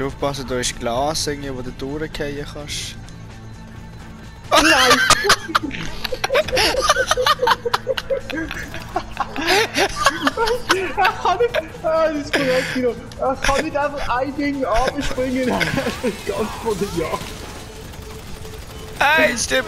musst aufpassen, da ist Glas, irgendwie, wo du durchgehen kannst. Oh Nein! er kann nicht. Ah, das ist korrekt, Kino. Er kann nicht einfach ein Ding abspringen. ganz von der Jagd. Hey, stimmt,